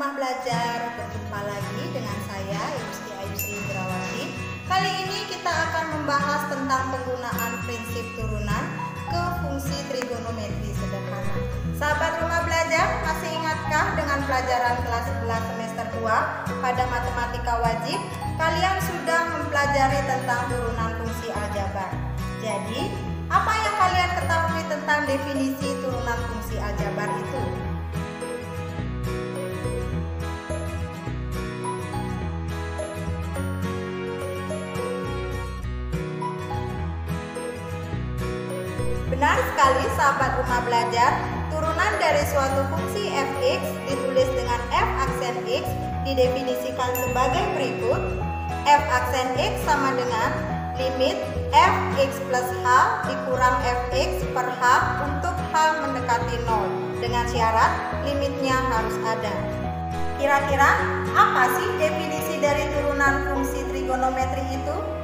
rumah belajar, berjumpa lagi dengan saya Yusti Ayusri Indrawati. Kali ini kita akan membahas tentang penggunaan prinsip turunan ke fungsi trigonometri sederhana. Sahabat rumah belajar, masih ingatkah dengan pelajaran kelas 11 semester 2 pada matematika wajib? Kalian sudah mempelajari tentang turunan fungsi aljabar. Jadi, apa yang kalian ketahui tentang definisi turunan fungsi aljabar itu? Benar sekali sahabat rumah belajar, turunan dari suatu fungsi fx ditulis dengan f aksen x didefinisikan sebagai berikut. f aksen x sama dengan limit fx plus h dikurang fx per h untuk h mendekati 0 dengan syarat limitnya harus ada. Kira-kira apa sih definisi dari turunan fungsi trigonometri itu?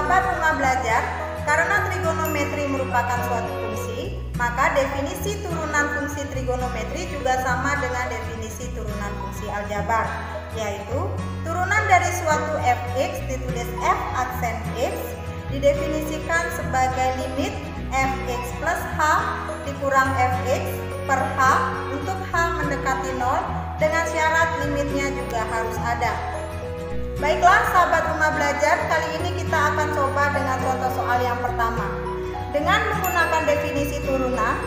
Sahabat rumah belajar, karena trigonometri merupakan suatu fungsi, maka definisi turunan fungsi trigonometri juga sama dengan definisi turunan fungsi aljabar, yaitu turunan dari suatu fx ditulis f aksen x didefinisikan sebagai limit fx plus h dikurang fx per h untuk h mendekati 0 dengan syarat limitnya juga harus ada. Baiklah sahabat rumah belajar, kali ini kita akan Dengan menggunakan definisi turunan,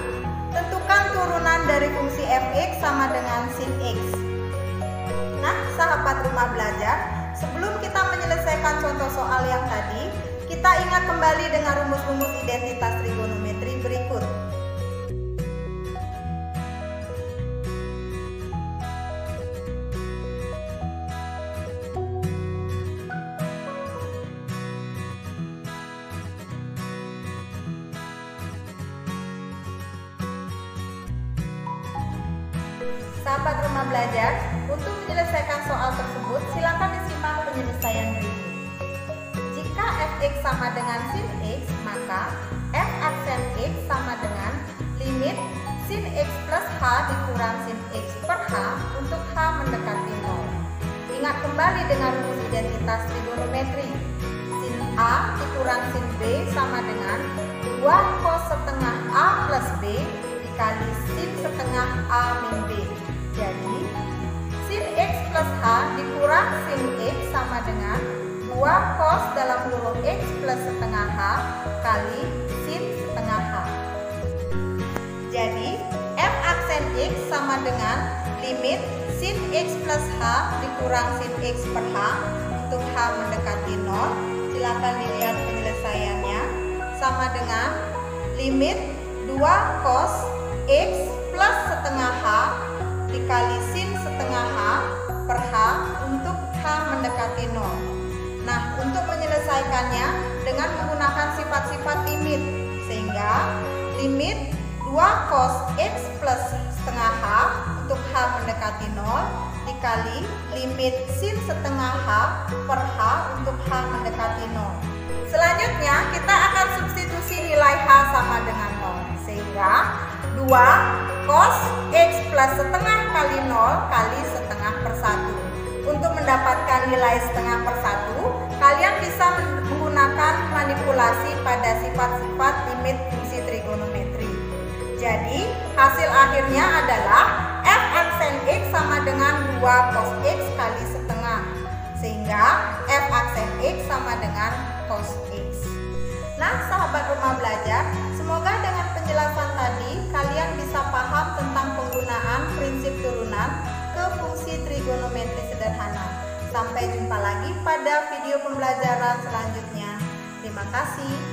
tentukan turunan dari fungsi fx sama dengan sin x. Nah, sahabat rumah belajar, sebelum kita menyelesaikan contoh soal yang tadi, kita ingat kembali dengan rumus-rumus identitas trigonometri berikut. Sahabat rumah belajar, untuk menyelesaikan soal tersebut, silakan disimak penyelesaian berikut. Jika fx sama dengan sin x, maka f aksen x sama dengan limit sin x plus h dikurang sin x per h untuk h mendekati 0. Ingat kembali dengan rumus identitas trigonometri. Sin a dikurang sin b sama dengan 2 cos setengah a plus b dikali sin setengah a min b. Jadi, sin X plus H dikurang sin X sama dengan 2 cos dalam kurung X plus setengah H kali sin setengah H. Jadi, F aksen X sama dengan limit sin X plus H dikurang sin X per H untuk H mendekati 0. Silakan dilihat penyelesaiannya sama dengan limit 2 cos X plus setengah H dikali sin setengah H per H untuk H mendekati 0. Nah, untuk menyelesaikannya dengan menggunakan sifat-sifat limit, sehingga limit 2 cos X plus setengah H untuk H mendekati 0 dikali limit sin setengah H per H untuk H mendekati 0. Selanjutnya, kita akan substitusi nilai H sama dengan 0, sehingga 2 cos X plus setengah kali 0 kali setengah per 1. Untuk mendapatkan nilai setengah per 1, kalian bisa menggunakan manipulasi pada sifat-sifat limit fungsi trigonometri. Jadi, hasil akhirnya adalah f aksen X sama dengan 2 cos X kali setengah. Sehingga f aksen X sama dengan cos X. Nah, sahabat rumah belajar, semoga dengan penjelasan tadi kalian bisa paham tentang penggunaan prinsip turunan ke fungsi trigonometri sederhana. Sampai jumpa lagi pada video pembelajaran selanjutnya. Terima kasih.